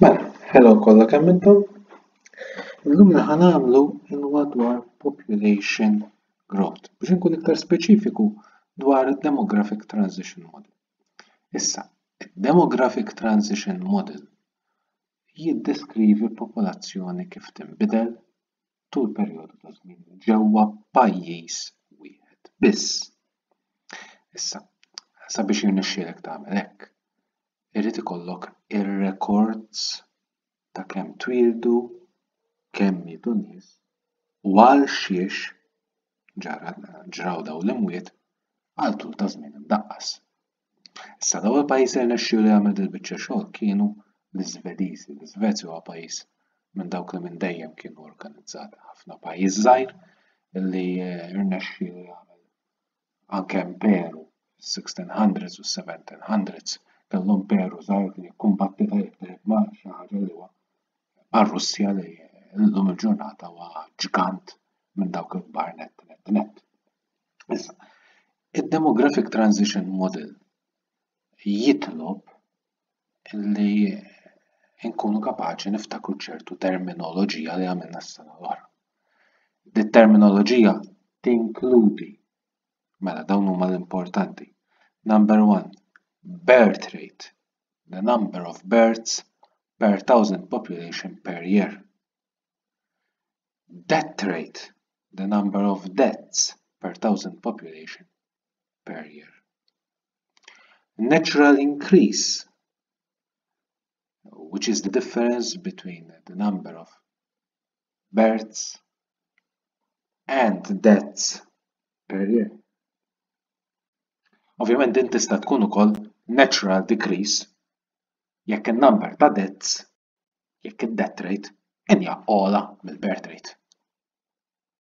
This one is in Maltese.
Mela, hello kollha kemm intom. Illum li ħa nagħmlu huwa dwar population growth, biex inkun iktar speċifiku dwar demographic transition model. Issa, demographic transition model jiddeskrivi popolazzjoni kif tinbidel tul perjodu ta' żmien ġewwa pajjiż wieħed biss. Issa, sabiex jirnexxielek tagħmel hekk, irid ikollok ir-rekords ta' kemm twieldu, kemm mietu nies u għal xiex ġara ġraw dawn l-imwiet għal tul ta' żmien imnaqqas. Issa l-ewwel pajjiż li rnexxielu jagħmel dil-biċċa xogħol kienu l-Iżvediżi. L-Iżvezja huwa pajjiż minn dawk li minn dejjem kienu organizzati ħafna, pajjiż żgħir li eh, rnexxielu jagħmel anke imperu fis-1600s u s-1700s kellu imperu żgħir li jikkumbatti tajjeb tajjeb ma' xi ħaġa li huwa għar-Russja li llum il-ġurnata huwa ġgant minn dawk il-kbar nett nett nett. Issa, id-demographic transition model jitlob li nkunu kapaċi niftakru ċertu terminoloġija li għamilna s-sena l-oħra. Dit terminoloġija tinkludi mela dawn huma l-importanti. Number one, birth rate, the number of births per thousand population per year. Death rate, the number of deaths per thousand population per year. Natural increase, which is the difference between the number of births and deaths per year. Ovvjament din tista' tkun natural decrease jekk in-number ta' deaths jekk id-death rate hija ogħla mill-birth rate.